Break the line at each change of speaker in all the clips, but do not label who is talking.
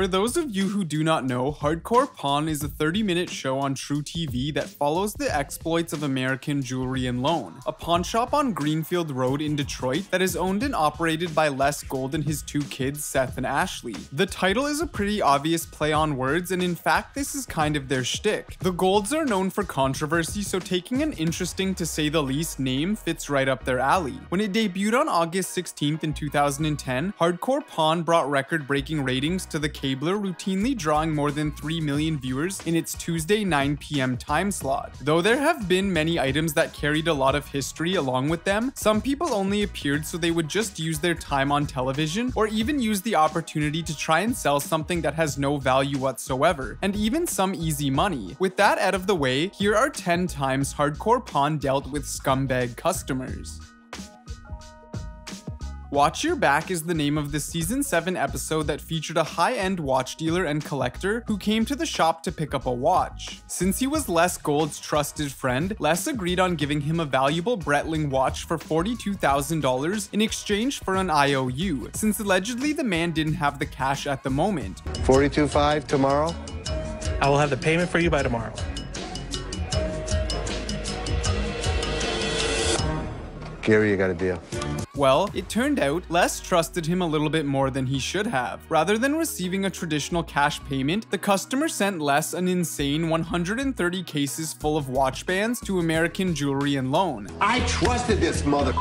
For those of you who do not know, Hardcore Pawn is a 30 minute show on truTV that follows the exploits of American Jewelry and Loan, a pawn shop on Greenfield Road in Detroit that is owned and operated by Les Gold and his two kids, Seth and Ashley. The title is a pretty obvious play on words, and in fact, this is kind of their shtick. The Golds are known for controversy, so taking an interesting to say the least name fits right up their alley. When it debuted on August 16th in 2010, Hardcore Pawn brought record-breaking ratings to the routinely drawing more than 3 million viewers in its Tuesday 9 p.m. time slot. Though there have been many items that carried a lot of history along with them, some people only appeared so they would just use their time on television or even use the opportunity to try and sell something that has no value whatsoever, and even some easy money. With that out of the way, here are 10 times Hardcore Pawn dealt with scumbag customers. Watch Your Back is the name of the season 7 episode that featured a high-end watch dealer and collector who came to the shop to pick up a watch. Since he was Les Gold's trusted friend, Les agreed on giving him a valuable Breitling watch for $42,000 in exchange for an IOU, since allegedly the man didn't have the cash at the moment.
42.5 tomorrow?
I will have the payment for you by tomorrow.
Gary, you got a deal.
Well, it turned out Les trusted him a little bit more than he should have. Rather than receiving a traditional cash payment, the customer sent Les an insane 130 cases full of watch bands to American Jewelry and Loan.
I trusted this mother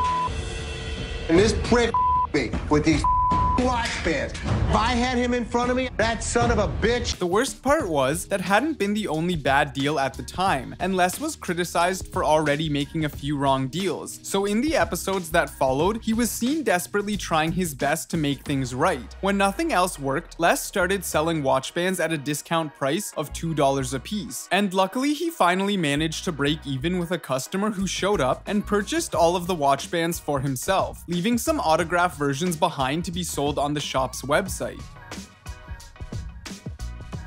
and this prick with these watch bands. If I had him in front of me, that son of a bitch.
The worst part was that hadn't been the only bad deal at the time, and Les was criticized for already making a few wrong deals. So in the episodes that followed, he was seen desperately trying his best to make things right. When nothing else worked, Les started selling watch bands at a discount price of $2 a piece. And luckily, he finally managed to break even with a customer who showed up and purchased all of the watch bands for himself, leaving some autograph versions behind to be sold on the shop's website.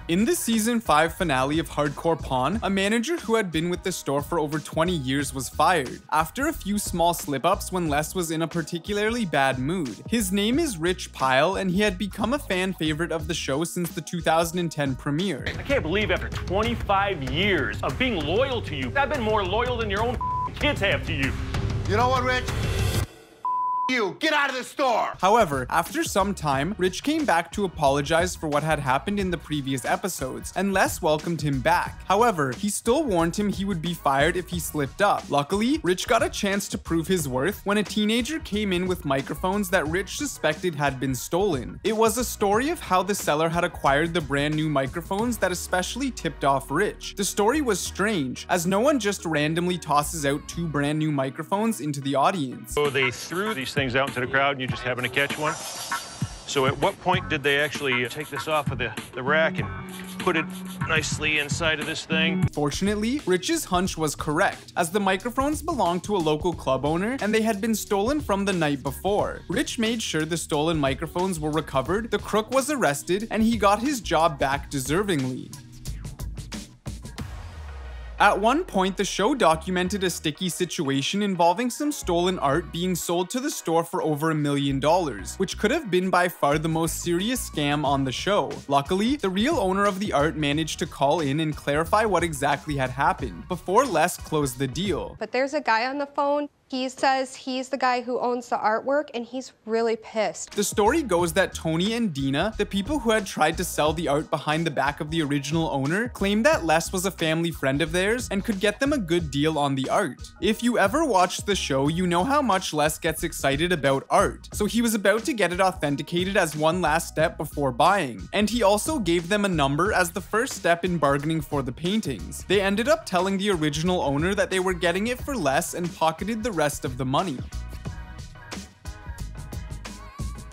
In the season 5 finale of Hardcore Pawn, a manager who had been with the store for over 20 years was fired, after a few small slip-ups when Les was in a particularly bad mood. His name is Rich Pyle, and he had become a fan favorite of the show since the 2010 premiere.
I can't believe after 25 years of being loyal to you, I've been more loyal than your own kids have to you.
You know what, Rich? You get out of the store.
However, after some time, Rich came back to apologize for what had happened in the previous episodes, and Les welcomed him back. However, he still warned him he would be fired if he slipped up. Luckily, Rich got a chance to prove his worth when a teenager came in with microphones that Rich suspected had been stolen. It was a story of how the seller had acquired the brand new microphones that especially tipped off Rich. The story was strange, as no one just randomly tosses out two brand new microphones into the audience.
So they threw these things out into the crowd and you just happen to catch one. So at what point did they actually take this off of the, the rack and put it nicely inside of this thing?
Fortunately, Rich's hunch was correct, as the microphones belonged to a local club owner and they had been stolen from the night before. Rich made sure the stolen microphones were recovered, the crook was arrested, and he got his job back deservingly. At one point, the show documented a sticky situation involving some stolen art being sold to the store for over a million dollars, which could have been by far the most serious scam on the show. Luckily, the real owner of the art managed to call in and clarify what exactly had happened before Les closed the deal.
But there's a guy on the phone. He says he's the guy who owns the artwork and he's really pissed.
The story goes that Tony and Dina, the people who had tried to sell the art behind the back of the original owner, claimed that Les was a family friend of theirs and could get them a good deal on the art. If you ever watched the show, you know how much Les gets excited about art, so he was about to get it authenticated as one last step before buying. And he also gave them a number as the first step in bargaining for the paintings. They ended up telling the original owner that they were getting it for less and pocketed the rest of the money.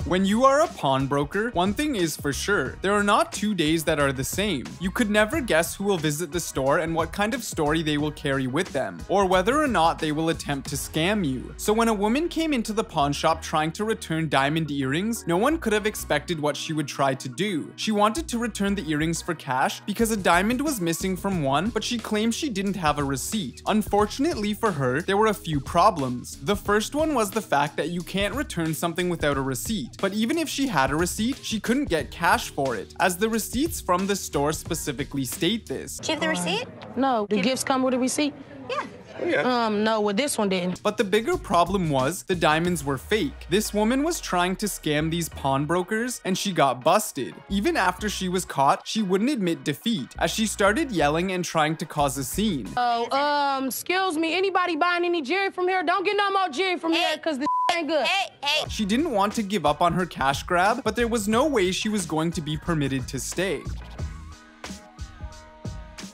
When you are a pawnbroker, one thing is for sure, there are not two days that are the same. You could never guess who will visit the store and what kind of story they will carry with them, or whether or not they will attempt to scam you. So when a woman came into the pawn shop trying to return diamond earrings, no one could have expected what she would try to do. She wanted to return the earrings for cash because a diamond was missing from one, but she claimed she didn't have a receipt. Unfortunately for her, there were a few problems. The first one was the fact that you can't return something without a receipt. But even if she had a receipt, she couldn't get cash for it, as the receipts from the store specifically state this.
Keep the receipt?
No, the gifts come with a receipt.
Yeah. Yeah.
Um, no, well, this one didn't.
But the bigger problem was the diamonds were fake. This woman was trying to scam these pawnbrokers and she got busted. Even after she was caught, she wouldn't admit defeat as she started yelling and trying to cause a scene.
Oh, um, excuse me, anybody buying any jewelry from here? Don't get no more jewelry from here because the ain't good.
Hey, hey.
She didn't want to give up on her cash grab, but there was no way she was going to be permitted to stay.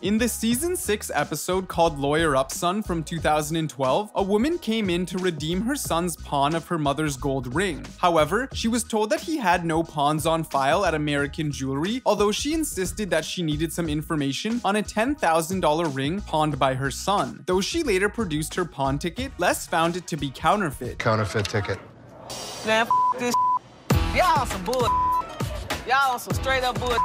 In the season 6 episode called Lawyer Up Son from 2012, a woman came in to redeem her son's pawn of her mother's gold ring. However, she was told that he had no pawns on file at American Jewelry, although she insisted that she needed some information on a $10,000 ring pawned by her son. Though she later produced her pawn ticket, Les found it to be counterfeit.
Counterfeit ticket.
Man, f this Y'all some bull Y'all some straight up bull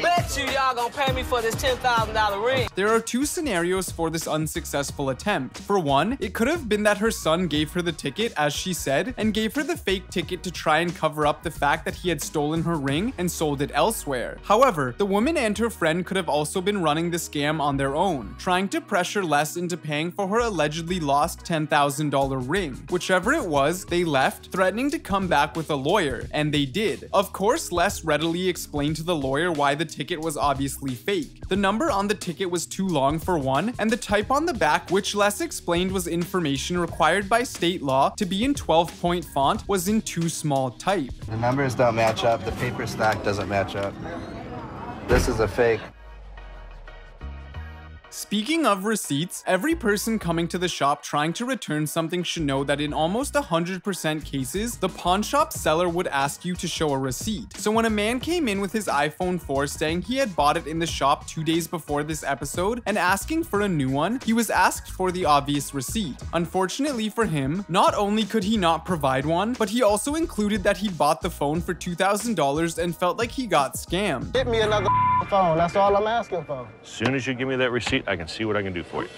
Bet you y'all gonna pay me for this $10,000 ring.
There are two scenarios for this unsuccessful attempt. For one, it could have been that her son gave her the ticket, as she said, and gave her the fake ticket to try and cover up the fact that he had stolen her ring and sold it elsewhere. However, the woman and her friend could have also been running the scam on their own, trying to pressure Les into paying for her allegedly lost $10,000 ring. Whichever it was, they left, threatening to come back with a lawyer, and they did. Of course, Les readily explained to the lawyer why the ticket was obviously fake. The number on the ticket was too long for one, and the type on the back, which Les explained was information required by state law to be in 12 point font, was in too small type.
The numbers don't match up. The paper stack doesn't match up. This is a fake.
Speaking of receipts, every person coming to the shop trying to return something should know that in almost 100% cases, the pawn shop seller would ask you to show a receipt. So when a man came in with his iPhone 4 saying he had bought it in the shop two days before this episode and asking for a new one, he was asked for the obvious receipt. Unfortunately for him, not only could he not provide one, but he also included that he bought the phone for $2,000 and felt like he got scammed.
Get me another phone. That's all I'm asking for.
As soon as you give me that receipt, I can see what I can do for you.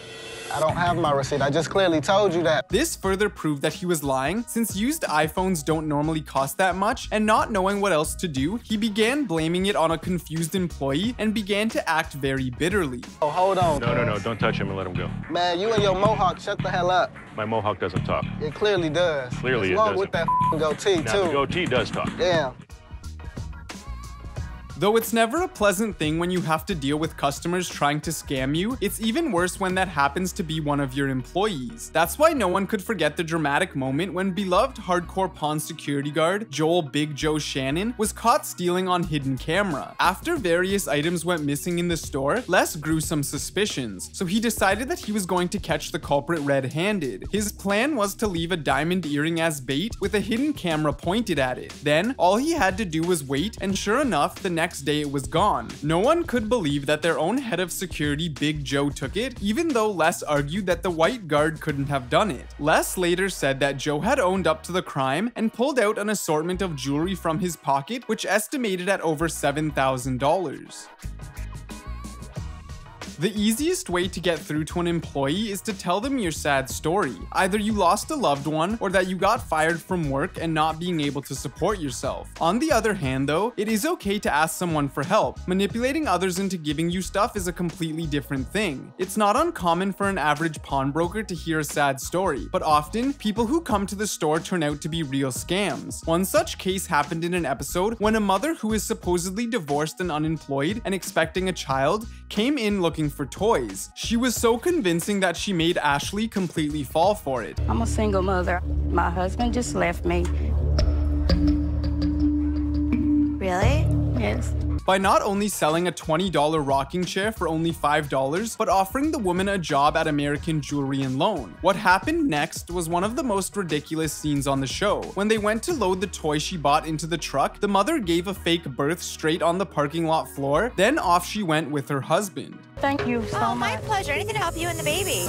I don't have my receipt. I just clearly told you that.
This further proved that he was lying, since used iPhones don't normally cost that much, and not knowing what else to do, he began blaming it on a confused employee and began to act very bitterly.
Oh, hold on.
No, no, no, don't touch him and let him go.
Man, you and your mohawk, shut the hell up.
My mohawk doesn't talk.
It clearly does.
Clearly
it's
it
wrong with that goatee,
Now,
too.
the goatee does talk.
Damn.
Though it's never a pleasant thing when you have to deal with customers trying to scam you, it's even worse when that happens to be one of your employees. That's why no one could forget the dramatic moment when beloved hardcore pawn security guard Joel Big Joe Shannon was caught stealing on hidden camera. After various items went missing in the store, Les grew some suspicions, so he decided that he was going to catch the culprit red-handed. His plan was to leave a diamond earring as bait with a hidden camera pointed at it. Then, all he had to do was wait, and sure enough, the next day it was gone. No one could believe that their own head of security, Big Joe, took it, even though Les argued that the white guard couldn't have done it. Les later said that Joe had owned up to the crime and pulled out an assortment of jewelry from his pocket, which estimated at over $7,000. The easiest way to get through to an employee is to tell them your sad story. Either you lost a loved one or that you got fired from work and not being able to support yourself. On the other hand though, it is okay to ask someone for help. Manipulating others into giving you stuff is a completely different thing. It's not uncommon for an average pawnbroker to hear a sad story, but often people who come to the store turn out to be real scams. One such case happened in an episode when a mother who is supposedly divorced and unemployed and expecting a child came in looking for toys. She was so convincing that she made Ashley completely fall for it.
I'm a single mother. My husband just left me.
Really?
Yes.
By not only selling a $20 rocking chair for only $5, but offering the woman a job at American Jewelry and Loan. What happened next was one of the most ridiculous scenes on the show. When they went to load the toy she bought into the truck, the mother gave a fake birth straight on the parking lot floor, then off she went with her husband.
Thank you so
Oh,
much.
my pleasure. Anything to help you and the baby.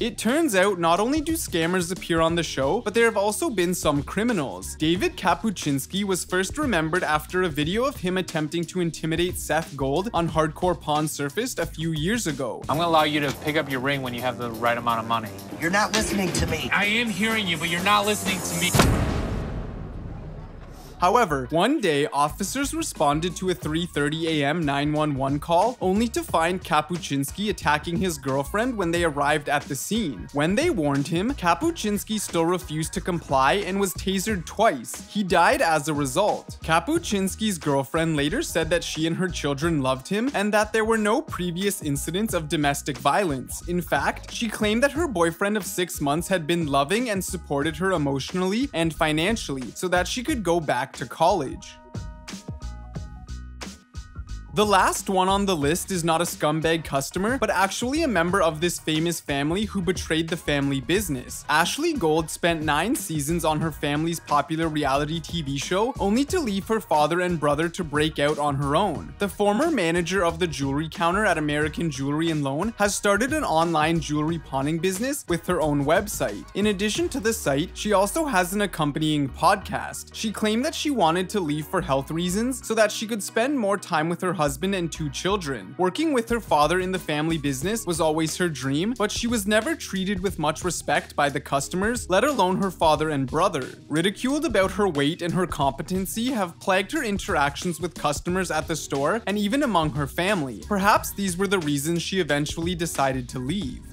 It turns out not only do scammers appear on the show, but there have also been some criminals. David Kapuczynski was first remembered after a video of him attempting to intimidate Seth Gold on Hardcore Pawn surfaced a few years ago.
I'm gonna allow you to pick up your ring when you have the right amount of money.
You're not listening to me.
I am hearing you, but you're not listening to me.
However, one day, officers responded to a 3.30 a.m. 911 call only to find Kapuczynski attacking his girlfriend when they arrived at the scene. When they warned him, Kapuczynski still refused to comply and was tasered twice. He died as a result. Kapuczynski's girlfriend later said that she and her children loved him and that there were no previous incidents of domestic violence. In fact, she claimed that her boyfriend of six months had been loving and supported her emotionally and financially so that she could go back to college. The last one on the list is not a scumbag customer, but actually a member of this famous family who betrayed the family business. Ashley Gold spent nine seasons on her family's popular reality TV show, only to leave her father and brother to break out on her own. The former manager of the jewelry counter at American Jewelry and Loan has started an online jewelry pawning business with her own website. In addition to the site, she also has an accompanying podcast. She claimed that she wanted to leave for health reasons so that she could spend more time with her husband and two children. Working with her father in the family business was always her dream, but she was never treated with much respect by the customers, let alone her father and brother. Ridiculed about her weight and her competency have plagued her interactions with customers at the store and even among her family. Perhaps these were the reasons she eventually decided to leave.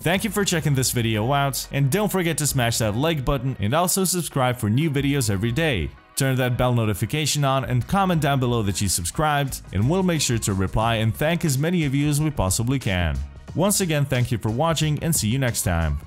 Thank you for checking this video out, and don't forget to smash that like button and also subscribe for new videos every day. Turn that bell notification on and comment down below that you subscribed, and we'll make sure to reply and thank as many of you as we possibly can. Once again, thank you for watching and see you next time.